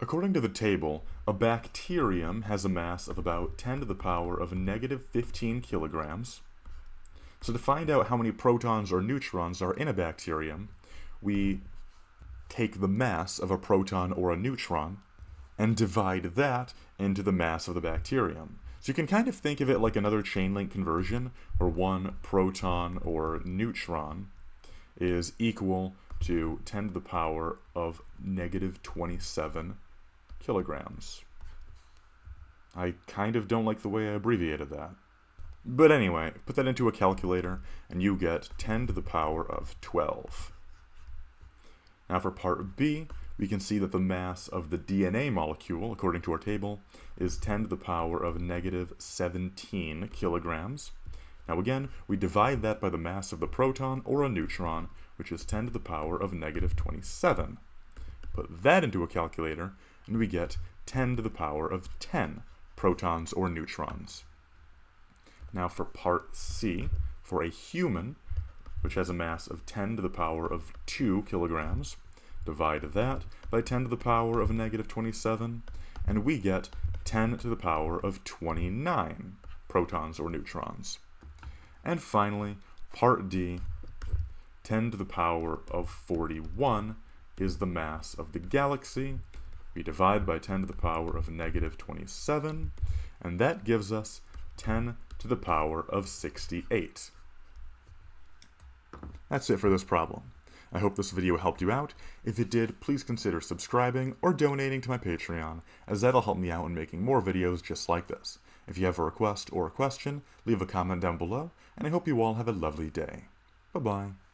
According to the table, a bacterium has a mass of about 10 to the power of negative 15 kilograms. So to find out how many protons or neutrons are in a bacterium, we take the mass of a proton or a neutron and divide that into the mass of the bacterium. So you can kind of think of it like another chain link conversion, where one proton or neutron is equal to 10 to the power of negative 27 kilograms. I kind of don't like the way I abbreviated that. But anyway, put that into a calculator, and you get 10 to the power of 12. Now for part B, we can see that the mass of the DNA molecule, according to our table, is 10 to the power of negative 17 kilograms. Now again, we divide that by the mass of the proton or a neutron, which is 10 to the power of negative 27. Put that into a calculator, and we get 10 to the power of 10 protons or neutrons. Now for part C, for a human, which has a mass of 10 to the power of 2 kilograms, divide that by 10 to the power of negative 27, and we get 10 to the power of 29 protons or neutrons. And finally, part D, 10 to the power of 41 is the mass of the galaxy, we divide by 10 to the power of negative 27, and that gives us 10 to the power of 68. That's it for this problem. I hope this video helped you out. If it did, please consider subscribing or donating to my Patreon, as that'll help me out in making more videos just like this. If you have a request or a question, leave a comment down below, and I hope you all have a lovely day. Bye-bye.